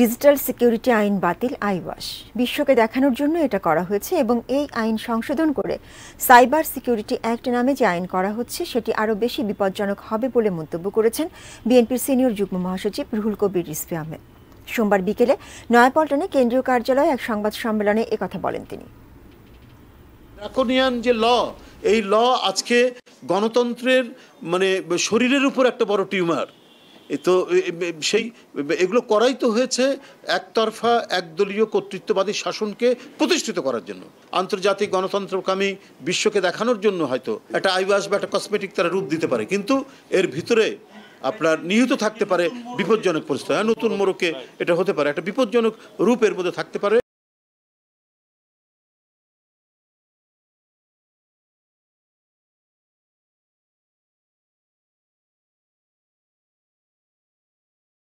Digital security আইন বাতিল eyewash বিশ্বকে দেখানোর জন্য এটা করা হয়েছে এবং এই আইন সংশোধন করে সাইবার সিকিউরিটি অ্যাক্ট নামে যে আইন করা হচ্ছে, সেটি আরও বেশি বিপজ্জনক হবে বলে মন্তব্য করেছেন বিএনপির সিনিয়র যুগ্ম মহাসচিব রুহুল কবির রিজভী আহমেদ। সোমবার বিকেলে নয়াপল্টনে কেন্দ্রীয় কার্যালয়ে এক সংবাদ সম্মেলনে একথা বলেন তিনি। যে ল, এই ল আজকে গণতন্ত্রের মানে শরীরের উপর একটা বড় টিউমার। তো সেই এগুলো করাই তো হয়েছে একতরফা একদলীয় কর্তৃত্ববাদী শাসনকে প্রতিষ্ঠিত করার জন্য। আন্তর্জাতিক গণতন্ত্রকামী বিশ্বকে দেখানোর জন্য হয়তো একটা আইওয়াস বা একটা কসমেটিক তারা রূপ দিতে পারে। কিন্তু এর ভিতরে আপনার নিহিত থাকতে পারে বিপজ্জনক পরিস্থিতি। হ্যাঁ নতুন মোড়কে এটা হতে পারে। একটা বিপজ্জনক রূপের মধ্যে থাকতে পারে।